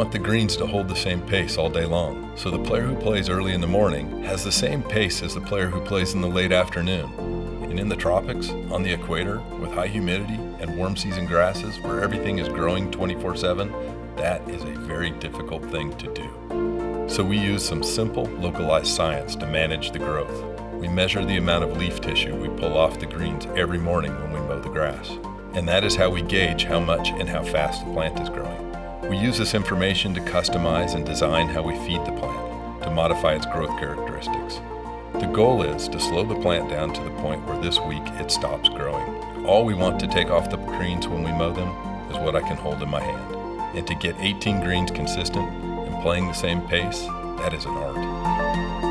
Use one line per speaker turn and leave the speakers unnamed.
want the greens to hold the same pace all day long, so the player who plays early in the morning has the same pace as the player who plays in the late afternoon. And in the tropics, on the equator, with high humidity and warm season grasses where everything is growing 24 7, that is a very difficult thing to do. So we use some simple, localized science to manage the growth. We measure the amount of leaf tissue we pull off the greens every morning when we mow the grass. And that is how we gauge how much and how fast the plant is growing. We use this information to customize and design how we feed the plant, to modify its growth characteristics. The goal is to slow the plant down to the point where this week it stops growing. All we want to take off the greens when we mow them is what I can hold in my hand. And to get 18 greens consistent and playing the same pace, that is an art.